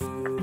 Bye.